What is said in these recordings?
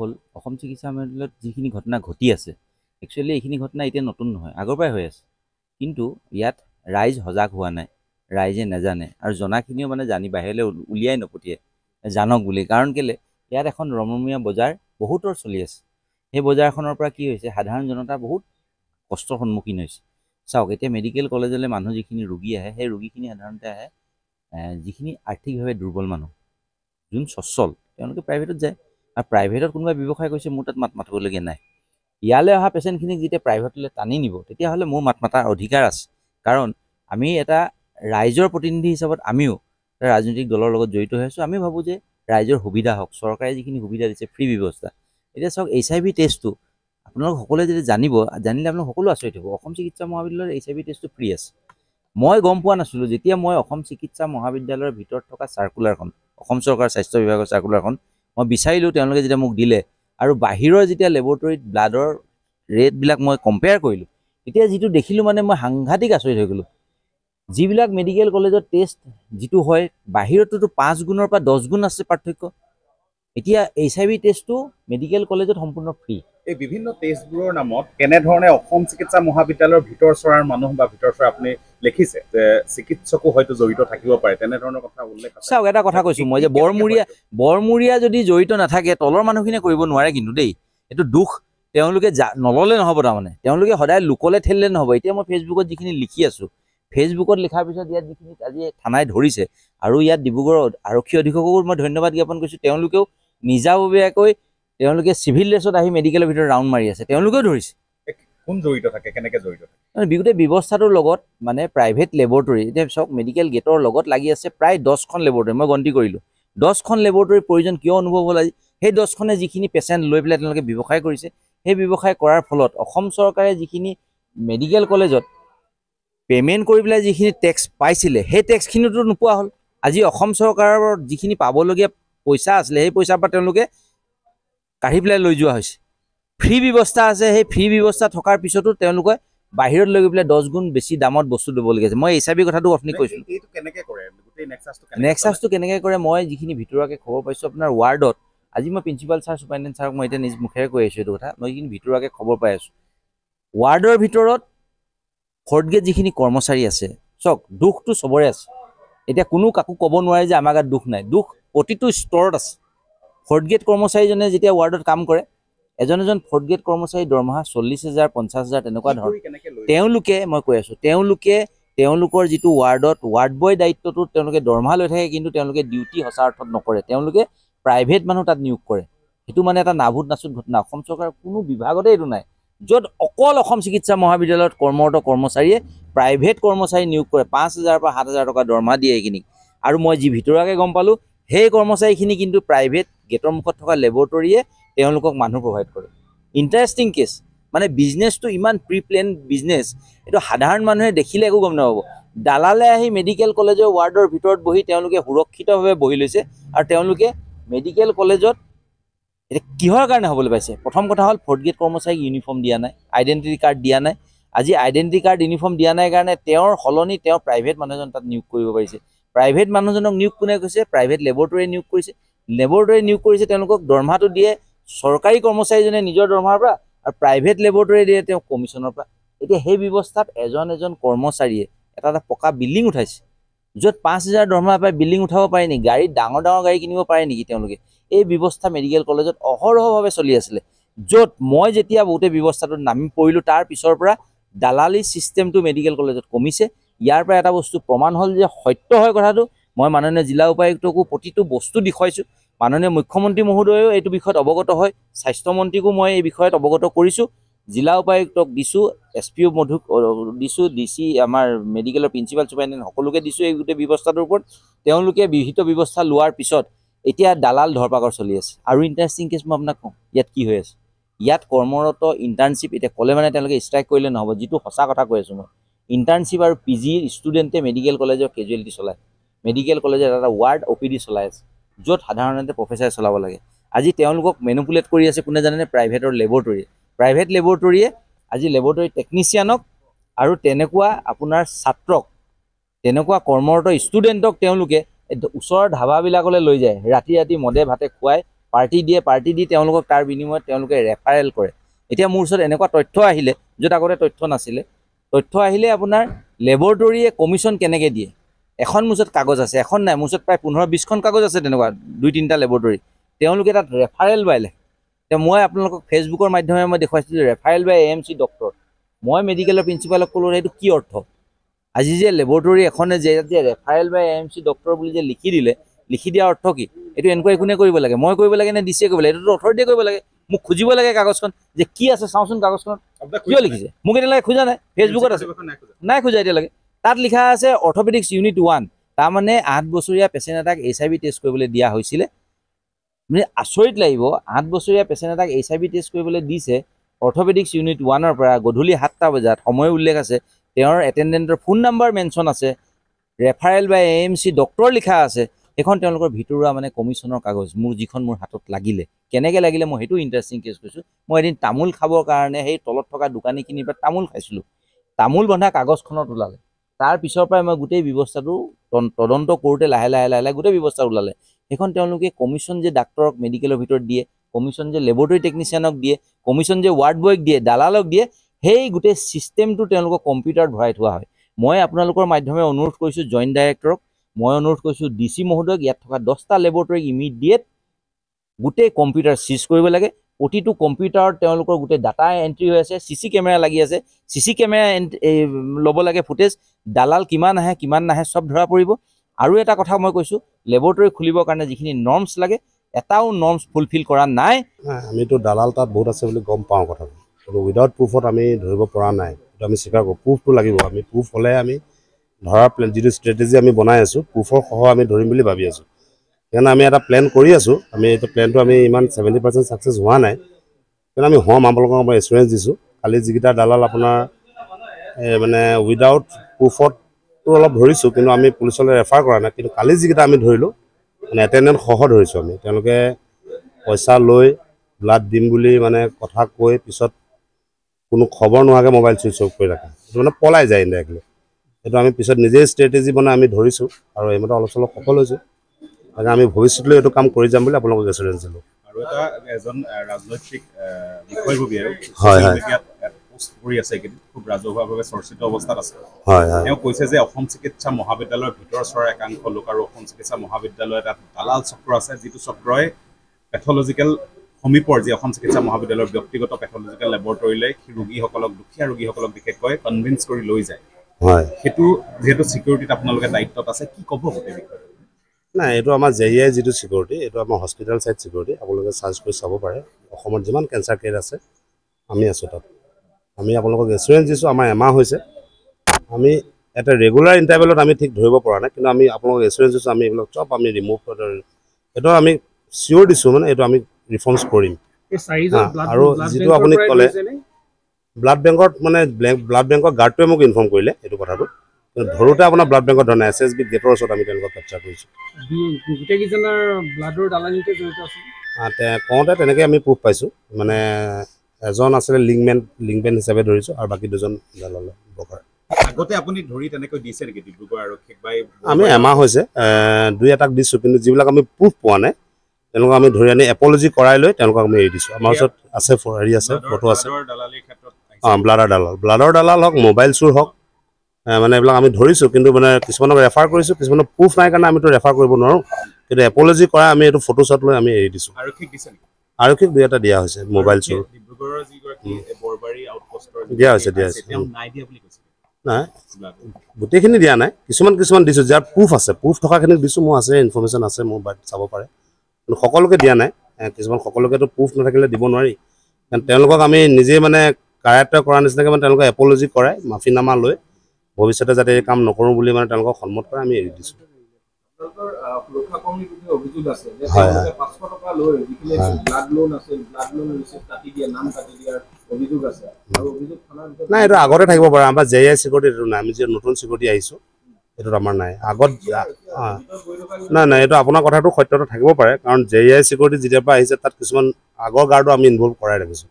হ'ল অসম চিকিৎসা মহাবিদ্যালয়ত যিখিনি ঘটনা ঘটি আছে একচুৱেলি এইখিনি ঘটনা এতিয়া নতুন নহয় আগৰ পৰাই হৈ আছে। কিন্তু ইয়াত ৰাইজ সজাগ হোৱা নাই ৰাইজে নাজানে আৰু জনাখিনিও মানে জানি বাহিৰলৈ উল- উলিয়াই নপঠিয়াই জানক বুলি। কাৰণ কেলৈ ইয়াত এখন ৰমৰমীয়া বজাৰ বহুতৰ চলি আছে। সেই বজাৰখনৰ পৰা কি হৈছে সাধাৰণ জনতা বহুত কষ্টৰ সন্মুখীন হৈছে। চাওক এতিয়া মেডিকেল কলেজলৈ মানুহ যিখিনি ৰোগী আহে সেই ৰোগীখিনি সাধাৰণতে আহে যিখিনি আৰ্থিকভাৱে দুৰ্বল মানুহ যোন সচ্ছল তেওঁলোকে প্ৰাইভেটত যায়। আৰু প্ৰাইভেটত কোনোবাই ব্যৱসায় কৰিছে মোৰ তাত মাত মাতিবলগীয়া নাই। ইয়ালৈ অহা পেচেণ্টখিনিক যেতিয়া প্ৰাইভেটলৈ টানি নিব তেতিয়াহ'লে মোৰ মাত মাতাৰ অধিকাৰ আছে। কাৰণ আমি এটা ৰাইজৰ প্ৰতিনিধি হিচাপত আমিও ৰাজনৈতিক দলৰ লগত জড়িত হৈ আছোঁ। আমি ভাবোঁ যে ৰাইজৰ সুবিধা হওক চৰকাৰে যিখিনি সুবিধা দিছে ফ্ৰী ব্যৱস্থা। এতিয়া চাওক এইচ আই ভি টেষ্টটো আপোনালোক সকলোৱে যদি জানিব জানিলে আপোনালোক সকলো আচৰিত হ'ব। অসম চিকিৎসা মহাবিদ্যালয়ৰ এইচ আই ভি টেষ্টটো ফ্ৰী আছে। মই গম পোৱা নাছিলোঁ যেতিয়া মই অসম চিকিৎসা মহাবিদ্যালয়ৰ ভিতৰত থকা চাৰ্কুলাৰখন অসম চৰকাৰৰ স্বাস্থ্য বিভাগৰ চাৰ্কুলাৰখন মই বিচাৰিলোঁ তেওঁলোকে যেতিয়া মোক দিলে আৰু বাহিৰৰ যেতিয়া লেবৰেটৰীত ব্লাডৰ ৰেটবিলাক মই কম্পেয়াৰ কৰিলোঁ তেতিয়া যিটো দেখিলোঁ মানে মই সাংঘাতিক আচৰিত হৈ গ'লোঁ। যিবিলাক মেডিকেল কলেজত টেষ্ট যিটো হয় বাহিৰতোতো পাঁচ গুণৰ পৰা দহ গুণ আছে পাৰ্থক্য। এতিয়া এইচ আই ভি টেষ্টটো মেডিকেল কলেজত সম্পূৰ্ণ ফ্ৰী এই বিভিন্ন টেষ্টবোৰৰ নামত কেনেধৰণে অসম চিকিৎসা মহাবিদ্যালয়ৰ ভিতৰ চৰাৰ মানুহ বা ভিতৰ চৰা আপুনি লিখিছে যে চিকিৎসকো হয়তো জড়িত থাকিব পাৰে তেনেধৰণৰ কথা উল্লেখ আছে। চাওক এটা কথা কৈছোঁ মই যে বৰমূৰীয়া বৰমূৰীয়া যদি জড়িত নাথাকে তলৰ মানুহখিনিয়ে কৰিব নোৱাৰে কিন্তু দেই। এইটো দুখ। তেওঁলোকে জা নল'লে নহ'ব তাৰমানে। তেওঁলোকে সদায় লোকলে ঠেলিলে নহ'ব। এতিয়া মই ফেচবুকত যিখিনি লিখি আছোঁ ফেচবুকত লিখাৰ পিছত ইয়াত যিখিনি আজি থানাই ধৰিছে আৰু ইয়াত ডিব্ৰুগড় আৰক্ষী অধীক্ষকো মই ধন্যবাদ জ্ঞাপন কৰিছোঁ। তেওঁলোকেও নিজাববীয়াকৈ তেওঁলোকে চিভিল ড্ৰেছত আহি মেডিকেলৰ ভিতৰত ৰাউণ্ড মাৰি আছে। তেওঁলোকেও ধৰিছে। কোন জড়িত থাকে? কেনেকে জড়িত থাকে? গোটেই ব্যৱস্থাটোৰ লগত মানে প্ৰাইভেট লেবৰেটৰী এতিয়া চাওক মেডিকেল গেটৰ লগত লাগি আছে প্ৰায় দহখন লেবৰেটৰী মই গন্তি কৰিলোঁ। দহখন লেবৰেটৰীৰ প্ৰয়োজন কিয় অনুভৱ হ'ল আজি? সেই দহখনে যিখিনি পেচেণ্ট লৈ পেলাই তেওঁলোকে ব্যৱসায় কৰিছে সেই ব্যৱসায় কৰাৰ ফলত অসম চৰকাৰে যিখিনি মেডিকেল কলেজত পে'মেণ্ট কৰি পেলাই যিখিনি টেক্স পাইছিলে সেই টেক্সখিনিতো নোপোৱা হ'ল। আজি অসম চৰকাৰৰ যিখিনি পাবলগীয়া পইচা আছিলে সেই পইচাৰ পৰা তেওঁলোকে কাঢ়ি পেলাই লৈ যোৱা হৈছে। ফ্ৰী ব্যৱস্থা আছে সেই ফ্ৰী ব্যৱস্থা থকাৰ পিছতো তেওঁলোকে বাহিৰত লৈ গৈ পেলাই দহ গুণ বেছি দামত বস্তু দিবলগীয়া হৈছে। মই এইচ আই ভি কথাটো অথনি কৰে? গোটেই নেক্সাছটো কেনেকে কৰে? মই যিখিনি ভিতৰুৱাকৈ খবৰ পাইছোঁ আপোনাৰ ৱাৰ্ডত আজি মই প্ৰিন্সিপাল ছাৰ ছুপাৰিণ্টেণ্ট ছাৰক মই এতিয়া নিজ মুখেৰে কৈ আছোঁ এইটো কথা। মই যিখিনি ভিতৰুৱাকৈ খবৰ পাই আছোঁ। ৱাৰ্ডৰ ভিতৰত ফৰ্থ গ্ৰেড যিখিনি কৰ্মচাৰী আছে চাওক দুখটো চবৰে আছে। এতিয়া কোনো কাকো ক'ব নোৱাৰে যে আমাৰ গাত দুখ নাই। দুখ প্ৰতিটো স্তৰত আছে। ফৰ্থ গ্ৰেড কৰ্মচাৰীজনে যেতিয়া ৱাৰ্ডত কাম কৰে এজন এজন ফৰ্থ গ্ৰেড কৰ্মচাৰী দৰমহা চল্লিছ হাজাৰ পঞ্চাছ হাজাৰ তেনেকুৱা ধৰণৰ তেওঁলোকে মই কৈ আছোঁ তেওঁলোকে তেওঁলোকৰ যিটো ৱাৰ্ডত ৱাৰ্ড বয় দায়িত্বটোত তেওঁলোকে দৰমহা লৈ থাকে কিন্তু তেওঁলোকে ডিউটি সঁচা অৰ্থত নকৰে। তেওঁলোকে প্ৰাইভেট মানুহ তাত নিয়োগ কৰে। সেইটো মানে এটা নাভূত নাচুত ঘটনা। অসম চৰকাৰৰ কোনো বিভাগতে এইটো নাই। য'ত অকল অসম চিকিৎসা মহাবিদ্যালয়ত কৰ্মৰত কৰ্মচাৰীয়ে প্ৰাইভেট কৰ্মচাৰী নিয়োগ কৰে পাঁচ হাজাৰৰ পৰা সাত হাজাৰ টকা দৰমহা দিয়ে এইখিনিক। আৰু মই যি ভিতৰুৱাকৈ গম পালোঁ সেই কৰ্মচাৰীখিনি কিন্তু প্ৰাইভেট গেটৰ মুখত থকা লেবৰেটৰীয়ে তেওঁলোকক মানুহ প্ৰভাইড কৰে। ইণ্টাৰেষ্টিং কেছ মানে বিজনেছটো ইমান প্ৰি প্লেন বিজনেছ এইটো সাধাৰণ মানুহে দেখিলে একো গম নাপাব। দালালে আহি মেডিকেল কলেজৰ ৱাৰ্ডৰ ভিতৰত বহি তেওঁলোকে সুৰক্ষিতভাৱে বহি লৈছে আৰু তেওঁলোকে মেডিকেল কলেজত এতিয়া কিহৰ কাৰণে হ'বলৈ পাইছে? প্ৰথম কথা হ'ল ফৰ্থ গ্ৰেড কৰ্মচাৰীক ইউনিফৰ্ম দিয়া নাই আইডেণ্টিটি কাৰ্ড দিয়া নাই। আজি আইডেণ্টিটি কাৰ্ড ইউনিফৰ্ম দিয়া নাই কাৰণে তেওঁৰ সলনি তেওঁ প্ৰাইভেট মানুহ এজন তাত নিয়োগ কৰিব পাৰিছে। প্ৰাইভেট মানুহজনক নিয়োগ কোনে কৰিছে? প্ৰাইভেট লেবৰেটৰীয়ে নিয়োগ কৰিছে। লেবৰেটৰীয়ে নিয়োগ কৰিছে তেওঁলোকক দৰমহাটো দিয়ে চৰকাৰী কৰ্মচাৰীজনে নিজৰ দৰমহাৰ পৰা আৰু প্ৰাইভেট লেবৰেটৰীয়ে দিয়ে তেওঁ কমিশ্যনৰ পৰা। এতিয়া সেই ব্যৱস্থাত এজন এজন কৰ্মচাৰীয়ে এটা এটা পকা বিল্ডিং উঠাইছে য'ত পাঁচ হাজাৰ দৰমহা পাই বিল্ডিং উঠাব পাৰে নেকি? গাড়ীত ডাঙৰ ডাঙৰ গাড়ী কিনিব পাৰে নেকি তেওঁলোকে? এই ব্যৱস্থা মেডিকেল কলেজত অহৰহভাৱে চলি আছিলে য'ত মই যেতিয়া গোটেই ব্যৱস্থাটোত নামি পৰিলোঁ তাৰ পিছৰ পৰা দালালি ছিষ্টেমটো মেডিকেল কলেজত কমিছে। ইয়াৰ পৰা এটা বস্তু প্ৰমাণ হ'ল যে সত্য হয় কথাটো। মই মাননীয় জিলা উপায়ুক্তকো প্ৰতিটো বস্তু দেখুৱাইছোঁ। মাননীয় মুখ্যমন্ত্ৰী মহোদয়েও এইটো বিষয়ত অৱগত হয়। স্বাস্থ্যমন্ত্ৰীকো মই এই বিষয়ত অৱগত কৰিছোঁ। জিলা উপায়ুক্তক দিছোঁ এছ পি অ' মধুক অ, দিছোঁ ডি চি আমাৰ মেডিকেলৰ প্ৰিন্সিপাল ছুপাৰিণ্টেণ্ট সকলোকে দিছোঁ এই গোটেই ব্যৱস্থাটোৰ ওপৰত। তেওঁলোকে বিহিত ব্যৱস্থা লোৱাৰ পিছত এতিয়া দালাল ধৰপাকৰ চলি আছে। আৰু ইণ্টাৰেষ্টিং কেছ মই আপোনাক কওঁ ইয়াত কি হৈ আছে? ইয়াত কৰ্মৰত ইণ্টাৰ্ণশ্বিপ এতিয়া ক'লে মানে তেওঁলোকে ষ্ট্ৰাইক কৰিলে নহ'ব যিটো সঁচা কথা কৈ আছোঁ মই। ইণ্টাৰ্ণশ্বিপ আৰু পি জি ষ্টুডেণ্টে মেডিকেল কলেজৰ কেজুৱেলিটি চলায়। মেডিকেল কলেজৰ এটা ৱাৰ্ড অ' পি ডি চলাই আছে য'ত সাধাৰণতে প্ৰফেচাৰে চলাব লাগে। আজি তেওঁলোকক মেনুপুলেট কৰি আছে কোনে জানেনে? প্ৰাইভেটৰ লেবৰেটৰীয়ে প্ৰাইভেট লেবৰেটৰীয়ে আজি লেবৰেটৰী টেকনিচিয়ানক আৰু তেনেকুৱা আপোনাৰ ছাত্ৰক তেনেকুৱা কৰ্মৰত ষ্টুডেণ্টক তেওঁলোকে ওচৰৰ ধাবাবিলাকলৈ লৈ যায়। ৰাতি ৰাতি মদে ভাতে খুৱাই পাৰ্টি দিয়ে পাৰ্টি দি তেওঁলোকক তাৰ বিনিময়ত তেওঁলোকে ৰেফাৰেল কৰে। এতিয়া মোৰ ওচৰত এনেকুৱা তথ্য আহিলে য'ত আগতে তথ্য নাছিলে। তথ্য আহিলে আপোনাৰ লেবৰেটৰীয়ে কমিশ্যন কেনেকৈ দিয়ে? এখন মোৰ কাগজ আছে এখন নাই মোৰ ওচৰত প্ৰায় পোন্ধৰ বিছখন কাগজ আছে তেনেকুৱা দুই তিনিটা লেবৰেটৰী। তেওঁলোকে তাত ৰেফাৰেল বাই লেখে এতিয়া মই আপোনালোকক ফেচবুকৰ মাধ্যমেৰে মই দেখুৱাইছিলোঁ referral by A M C doctor. মই মেডিকেলৰ প্ৰিন্সিপালক ক'লোঁ সেইটো কি অৰ্থ? আজি যে লেবৰেটৰী এখনে যে যে referral by A M C doctor বুলি যে লিখি দিলে লিখি দিয়াৰ অৰ্থ কি? এইটো এনকুৱাৰী কোনে কৰিব লাগে? মই কৰিব লাগে নে ডি চিয়ে কৰিব লাগে? এইটোতো অথৰিটিয়ে কৰিব লাগে। মোক খুজিব লাগে কাগজখন যে কি আছে চাওঁচোন কাগজখনত কিয় লিখিছে? মোক এতিয়ালৈকে খোজা নাই। ফেচবুকত আছে। নাই খোজা। এতিয়ালৈকে। তাত লিখা আছে অৰ্থপেডিক্স ইউনিট ওৱান তাৰমানে আঠ বছৰীয়া পেচেণ্ট এটাক এইচ আই ভি টেষ্ট কৰিবলৈ দিয়া হৈছিলে। মানে আচৰিত লাগিব আঠ বছৰীয়া পেচেণ্ট এটাক এইচ আই ভি টেষ্ট কৰিবলৈ দিছে। অৰ্থপেডিক্স ইউনিট ওৱানৰ পৰা গধূলি সাতটা বজাত সময় উল্লেখ আছে। তেওঁৰ এটেণ্ডেণ্টৰ ফোন নাম্বাৰ মেনশ্যন আছে। Referral by A M C doctor লিখা আছে। সেইখন তেওঁলোকৰ ভিতৰুৱা মানে কমিশ্যনৰ কাগজ মোৰ যিখন মোৰ হাতত লাগিলে। কেনেকৈ লাগিলে মই সেইটো ইণ্টাৰেষ্টিং কেছ কৈছোঁ। মই এদিন তামোল খাবৰ কাৰণে সেই তলত থকা দোকানীখিনিৰ পৰা তামোল খাইছিলোঁ। তামোল বন্ধা কাগজখনত ওলালে। তাৰ পিছৰ পৰাই মই গোটেই ব্যৱস্থাটো তদন্ত কৰোঁতে লাহে লাহে লাহে লাহে গোটেই ব্যৱস্থা ওলালে। সেইখন তেওঁলোকে কমিশ্যন যে ডাক্তৰক মেডিকেলৰ ভিতৰত দিয়ে কমিশ্যন যে লেবৰেটৰী টেকনিচিয়ানক দিয়ে কমিশ্যন যে ৱাৰ্ড বয়ক দিয়ে দালালক দিয়ে সেই গোটেই ছিষ্টেমটো তেওঁলোকক কম্পিউটাৰত ভৰাই থোৱা হয়। মই আপোনালোকৰ মাধ্যমে অনুৰোধ কৰিছোঁ জইণ্ট ডাইৰেক্টৰক মই অনুৰোধ কৰিছোঁ ডি চি মহোদয়ক ইয়াত থকা দহটা লেবৰেটৰীক ইমিডিয়েট গোটেই কম্পিউটাৰ চিজ কৰিব লাগে। প্ৰতিটো কম্পিউটাৰত তেওঁলোকৰ গোটেই ডাটা এণ্ট্ৰি হৈ আছে চি চি কেমেৰা লাগি আছে। চি চি কেমেৰা ল'ব লাগে ফুটেজ দালাল কিমান আহে কিমান নাহে চব ধৰা পৰিব। আৰু এটা কথা মই কৈছোঁ লেবৰেটৰী খুলিবৰ কাৰণে যিখিনি নৰ্মছ লাগে এটাও নৰ্মছ ফুলফিল কৰা নাই। আমিতো দালাল তাত বহুত আছে বুলি গম পাওঁ কথাটো। উইদাউট প্ৰুফত আমি ধৰিব পৰা নাই। আমি স্বীকাৰ কৰোঁ প্ৰুফটো লাগিব। আমি প্ৰুফ হ'লে আমি ধৰাৰ প্লেন যিটো ষ্ট্ৰেটেজি আমি বনাই আছোঁ প্ৰুফৰ সহ আমি ধৰিম বুলি ভাবি আছোঁ। সেইকাৰণে আমি এটা প্লেন কৰি আছোঁ। আমি এইটো প্লেনটো আমি ইমান ছেভেণ্টি পাৰ্চেণ্ট ছাকচেছ হোৱা নাই। কিন্তু আমি হ'ম আপোনালোকক মই এচুৰেঞ্চ দিছোঁ। কালি যিকেইটা দালাল আপোনাৰ মানে উইদাউট প্ৰুফতটো অলপ ধৰিছোঁ কিন্তু আমি পুলিচলৈ ৰেফাৰ কৰা নাই। কিন্তু কালি যিকেইটা আমি ধৰিলোঁ মানে এটেণ্ডেণ্ট সহ ধৰিছোঁ আমি। তেওঁলোকে পইচা লৈ ব্লাড দিম বুলি মানে কথা কৈ পিছত কোনো খবৰ নোহোৱাকৈ মোবাইল চুইচ অফ কৰি ৰাখে। সেইটো মানে পলাই যায় ইনডাইৰেক্টলি সেইটো আমি পিছত নিজেই ষ্ট্ৰেটেজি বনাই আমি ধৰিছোঁ আৰু এইমতে অলপ চলপ সফল হৈছোঁ। তাকে আমি ভৱিষ্যতলৈ এইটো কাম কৰি যাম বুলি আপোনালোকক এচুৰেঞ্চ দিলোঁ। আৰু এটা এজন আহ, ৰাজনৈতিক আহ, বিষয়ববীয়াও হয়, হয়। ছ'চিয়েল মিডিয়াত পোষ্ট কৰি আছে এইকেইদিন খুব ৰাজহুৱাভাৱে চৰ্চিত অৱস্থাত আছে। হয় হয়। তেওঁ কৈছে যে অসম চিকিৎসা মহাবিদ্যালয়ৰ একাংশ লোক আৰু অসম চিকিৎসা মহাবিদ্যালয়ত এটা দালাল চক্ৰ আছে যিটো চক্ৰই পেথলজিকেল সমীপৰ যি অসম চিকিৎসা মহাবিদ্যালয়ৰ ব্যক্তিগত পেথলজিকেল লেবৰেটৰীলৈ ৰোগীসকলক দুখীয়া ৰোগীসকলক বিশেষকৈ কনভিন্স কৰি লৈ যায়। হয়। সেইটো যিহেতু চিকিউৰিটিত আপোনালোকে দায়িত্বত আছে কি ক'ব গোটেই বিষয়ে নাই এইটো আমাৰ জে ই আই যিটো চিকিউৰিটি এইটো আমাৰ হস্পিটেল চাইড চিকিউৰিটি আপোনালোকে চাৰ্চ কৰি চাব পাৰে। অসমত যিমান কেঞ্চাৰ কেয়াৰ আছে আমি আছোঁ তাত। আমি আপোনালোকক এচুৰেঞ্চ দিছোঁ আমাৰ এমাহ হৈছে। আমি এটা ৰেগুলাৰ ইণ্টাৰভেলত আমি ঠিক ধৰিব পৰা নাই কিন্তু আমি আপোনালোকক এচুৰেঞ্চ দিছোঁ আমি এইবিলাক চব আমি ৰিমুভ এইটো আমি চিয়'ৰ দিছোঁ মানে এইটো আমি ৰিফৰ্মছ কৰিম। হা, আৰু যিটো আপুনি ক'লে ব্লাড বেংকত মানে ব্লাড বেংকৰ গাৰ্ডটোৱে মোক ইনফৰ্ম কৰিলে এইটো কথাটো। ধৰোঁতে আপোনাৰ ব্লাড বেংকত ধৰা নাই এছ এছ বি গেটৰ ওচৰত আমি তেওঁলোকক কেপচাৰ কৰিছোঁ। গোটেইকেইজনৰ ব্লাডৰ দালালিতে জড়িত আছিল আহ, তে কওঁতে তেনেকৈ আমি প্ৰুফ পাইছোঁ। মানে এজন আছিলে লিংকমেন লিংকমেন হিচাপে ধৰিছোঁ আৰু বাকী দুজন দালালে বকাৰ। আগতে আপুনি ধৰি তেনেকৈ দিছে নেকি ডিব্ৰুগড় আৰক্ষীক বা এই- আমি এমাহ হৈছে দুই এটাক দিছোঁ কিন্তু যিবিলাক আমি প্ৰুফ পোৱা নাই তেওঁলোকক আমি ধৰি আনি এপলজি কৰাই লৈ তেওঁলোকক আমি এৰি দিছোঁ। আমাৰ ওচৰত আছে হেৰি আছে ফটো আছে। অঁ ব্লাডৰ দালাল ব্লাডৰ দালাল হওক মোবাইল চুৰ হওক মানে এইবিলাক আমি ধৰিছোঁ কিন্তু মানে কিছুমানক ৰেফাৰ কৰিছোঁ কিছুমানক প্ৰুফ নাই কাৰণে আমিতো ৰেফাৰ কৰিব নোৱাৰোঁ। কিন্তু এপলজি কৰাই আমি এইটো ফটো শ্বট লৈ আমি এৰি দিছোঁ। আৰক্ষীক দুই এটা দিয়া হৈছে মোবাইল চুৰ দিয়া হৈছে, দিয়া হৈছে। নাই। গোটেইখিনি দিয়া নাই। কিছুমান কিছুমান দিছোঁ যাৰ প্ৰুফ আছে প্ৰুফ থকাখিনিক দিছোঁ মোৰ আছে ইনফৰ্মেশ্যন আছে মোৰ চাব পাৰে। কিন্তু সকলোকে দিয়া নাই। কিছুমান সকলোকেতো প্ৰুফ নাথাকিলে দিব নোৱাৰি। কাৰণ তেওঁলোকক আমি নিজে মানে কাৰায়ত্ব কৰাৰ নিচিনাকৈ মানে তেওঁলোকক এপলজি কৰাই মাফিনামা লৈ ভৱিষ্যতে যাতে এই কাম নকৰোঁ বুলি মানে তেওঁলোকক সন্মত কৰে আমি এৰি দিছোঁ। তেওঁলোকে নাই এইটো আগতে থাকিব পাৰে। আমাৰ জে আই চিকিউৰিটি এইটো নাই। আমি যে নতুন চিকিউৰিটি আহিছোঁ এইটোত আমাৰ নাই। আগত নাই নাই এইটো আপোনাৰ কথাটো সত্যতা থাকিব পাৰে। কাৰণ জে আই চিকিউৰিটি যেতিয়াৰ পৰা আহিছে তাত কিছুমান আগৰ গাৰ্ডো আমি ইনভল্ভ কৰাই ৰাখিছোঁ।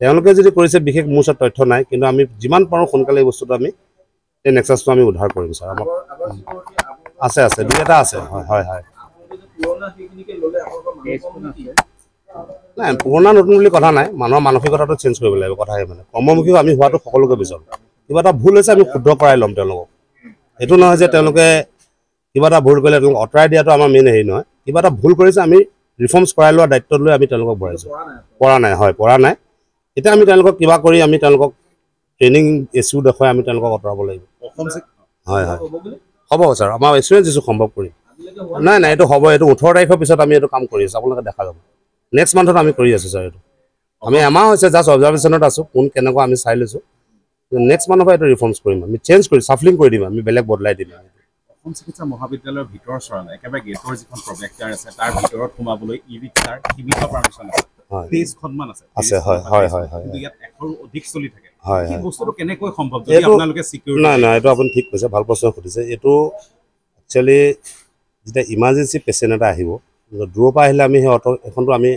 তেওঁলোকে যদি কৰিছে বিশেষ মোৰ ওচৰত তথ্য নাই কিন্তু আমি যিমান পাৰোঁ সোনকালে এই বস্তুটো আমি এই নেক্সাছটো আমি উদ্ধাৰ কৰিম ছাৰ আমাক আছে আছে দুই এটা আছে। হয় হয় হয়। নাই পুৰণা নতুন বুলি কথা নাই। মানুহৰ মানসিকতাটো চেঞ্জ কৰিব লাগিব কথাহে মানে। কৰ্মমুখী আমি হোৱাটো সকলোকে বিচাৰোঁ কিবা এটা ভুল হৈছে আমি শুদ্ধ কৰাই ল'ম তেওঁলোকক। এইটো নহয় যে তেওঁলোকে কিবা এটা ভুল কৰিলে তেওঁলোকক আঁতৰাই দিয়াটো আমাৰ মেইন হেৰি নহয়। কিবা এটা ভুল কৰিছে আমি ৰিফৰ্মছ কৰাই লোৱা দায়িত্ব লৈ আমি তেওঁলোকক বঢ়াইছোঁ। পৰা নাই হয় পৰা নাই। এতিয়া আমি তেওঁলোকক কিবা কৰি আমি তেওঁলোকক ট্ৰেইনিং ইছ্যু দেখুৱাই আমি তেওঁলোকক আঁতৰাব লাগিব। হয় হয়। হ'ব ছাৰ আমাৰ এচুৰেঞ্চ দিছোঁ সম্ভৱ কৰিম নাই? নাই এইটো হ'ব এইটো ওঠৰ তাৰিখৰ পিছত আমি এইটো কাম কৰি আছোঁ। আপোনালোকে দেখা যাব। নেক্সট মান্থত আমি কৰি আছোঁ ছাৰ এইটো। আমি এমাহ হৈছে জাষ্ট অবজাৰ্ভেশ্যনত আছোঁ কোন কেনেকুৱা আমি চাই লৈছোঁ। নেক্সট মান্থৰ পৰা এইটো ৰিফৰ্মছ কৰিম আমি। চেঞ্জ কৰি চাফলিং কৰি দিম আমি বেলেগ বদলাই দিম অসম চিকিৎসা মহাবিদ্যালয়ৰ ভিতৰ চৰালে একেবাৰে গেটৰ যিখন প্ৰৱেশদ্বাৰ আছে তাৰ ভিতৰত সোমাবলৈ ই ৰিক্সাৰ সীমিত পাৰ্মিশ্যন আছে। তেইছখনমান আছে। আছে, হয়, হয়, হয়, হয়, কিন্তু ইয়াত এশৰো অধিক চলি থাকে। হয় সেই হয়। বস্তুটো কেনেকৈ সম্ভৱ? যদি আপোনালোকে চিকিউৰিটি নাই নাই এইটো আপুনি ঠিক কৈছে ভাল প্ৰশ্ন সুধিছে। এইটো একচুৱেলি যেতিয়া ইমাৰ্জেঞ্চি পেচেণ্ট এটা আহিব দূৰৰ পৰা আহিলে আমি সেই অট' এখনটো আমি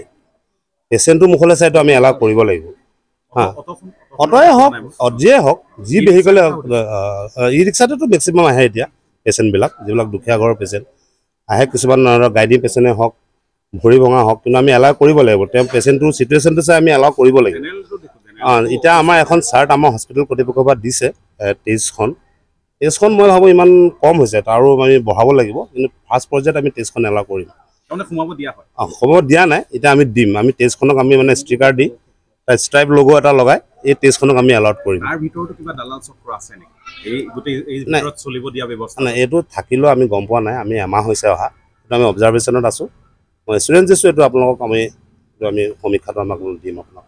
পেচেণ্টটো মুখলৈ চাইতো আমি এলাউ কৰিব লাগিব। হা। অট'য়ে হওক যিয়ে হওক যি ভেহিকলে হওক ই ৰিক্সাটোতো মেক্সিমাম আহে এতিয়া পেচেণ্টবিলাক যিবিলাক দুখীয়া ঘৰৰ পেচেণ্ট আহে কিছুমান গাইডিং পেচেণ্টে হওক ভৰি ভঙা হওক কিন্তু আমি এলাউ কৰিব লাগিব। তেওঁ পেচেণ্টটোৰ চিটুৱেশ্যনটো চাই আমি এলাউ কৰিব লাগিব। অঁ এতিয়া আমাৰ এখন চাৰ্ট আমাৰ হস্পিটেল কৰ্তৃপক্ষৰ পৰা দিছে তেইছখন তেইছখন মই ভাবোঁ ইমান কম হৈছে তাৰো আমি বঢ়াব লাগিব কিন্তু ফাৰ্ষ্ট পৰ্যায়ত আমি তেইছখন এলাউ কৰিম। তাৰমানে সোমাব দিয়া হয়। অঁ সময়ত দিয়া নাই এতিয়া আমি দিম। আমি তেইছখনক আমি মানে ষ্টিকাৰ দি তাৰ ষ্ট্ৰাইপ লগো এটা লগাই এই তেইছখনক আমি এলাউট কৰিম। নাই। এইটো থাকিলেও আমি গম পোৱা নাই আমি এমাহ হৈছে অহা। আমি অবজাৰ্ভেশ্যনত আছোঁ। মই দিছোঁ এইটো আপোনালোকক আমি আমি সমীক্ষাটো আমাক দিম আপোনাক